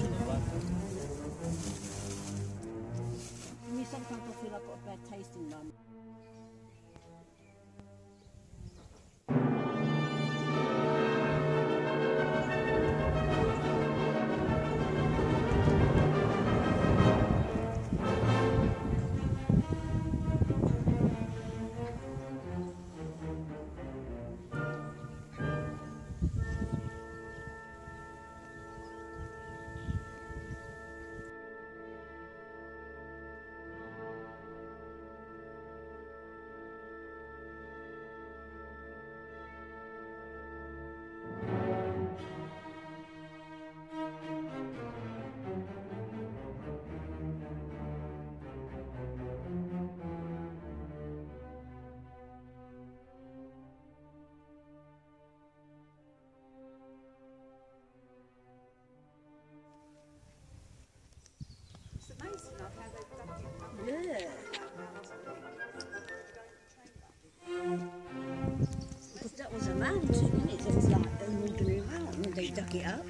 I sometimes feel I've got a bad taste in mum. two minutes. It was like, oh, we're going to and they dug it up.